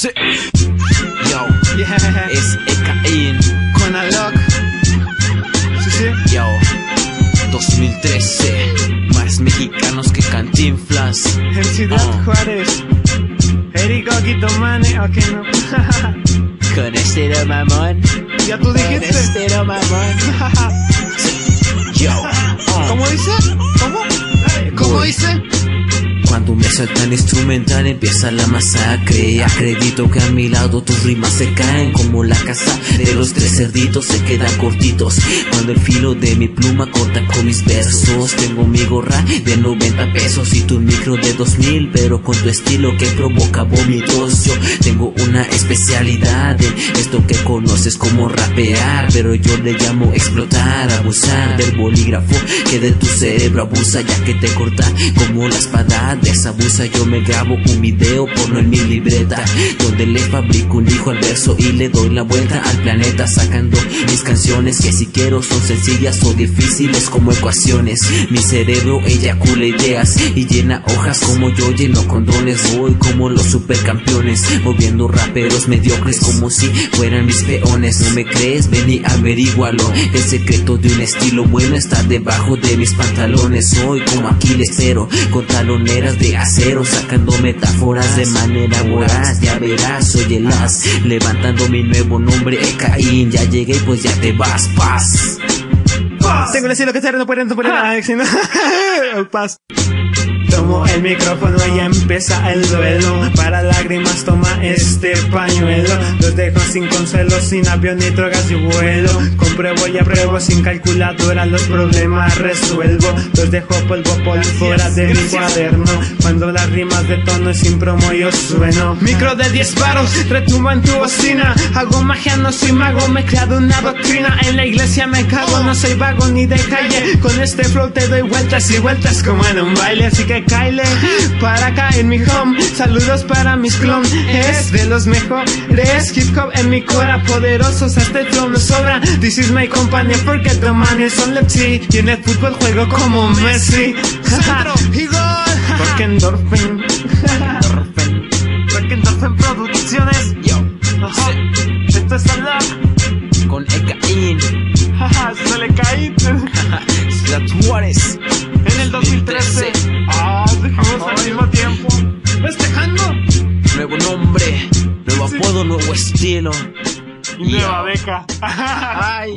Sí. Yo, es Ekain. Con Alok. Sí, sí. Yo, 2013. Más mexicanos que Cantinflas. En Ciudad Ah. Juárez. Eric Oquito Mane. Ok, no. Con estero mamón. ya tú Sueltan instrumental empieza la masacre Acredito que a mi lado tus rimas se caen Como la casa de los tres cerditos se quedan cortitos. Cuando el filo de mi pluma corta con mis versos Tengo mi gorra de 90 pesos y tu micro de 2000 Pero con tu estilo que provoca vómitos. Yo tengo una especialidad en esto que conoces como rapear Pero yo le llamo explotar, abusar del bolígrafo Que de tu cerebro abusa ya que te corta como la espada de esa Yo me grabo un video porno en mi libreta Donde le fabrico un hijo al verso y le doy la vuelta al planeta Sacando mis canciones que si quiero son sencillas o difíciles como ecuaciones. Mi cerebro eyacula ideas y llena hojas como yo lleno condones. Voy como los supercampeones moviendo raperos mediocres como si fueran mis peones. No me crees? Ven y averígualo. El secreto de un estilo bueno está debajo de mis pantalones. Soy como Aquiles pero con taloneras de acero Sacando metáforas de manera voraz Ya verás, soy el as Levantando mi nuevo nombre, Caín Ya llegué pues ya te vas, paz Tengo el estilo que hacer, no pueden, no pueden. Paz. Tomo el micrófono y empieza el duelo. Para lágrimas toma este pañuelo. Los dejo sin consuelo, sin avión ni drogas y vuelo. Compruebo y apruebo sin calculadora los problemas resuelvo. Los dejo polvo por fuera de mi cuaderno. Cuando las rimas de tono y sin promo yo sueno. Micro de 10 varos, retumba en tu bocina. Hago magia, no soy mago, me he creado una doctrina. En la iglesia me cago, no soy vago ni de calle. Con este flow te doy vueltas y vueltas como en un baile. Así que caile para acá en mi home. Saludos para mis clon. Es de los mejores hip hop en mi cora. Poderosos, este flow no sobra. This is my company, porque the man is on lefty. Y en el fútbol juego como Messi. y gol. Porque endorphin. Porque endorphin producciones. Yo. Esto es con Ekain dejamos al mismo tiempo. Festejando. Nuevo nombre, nuevo apodo, nuevo estilo nueva beca. Ay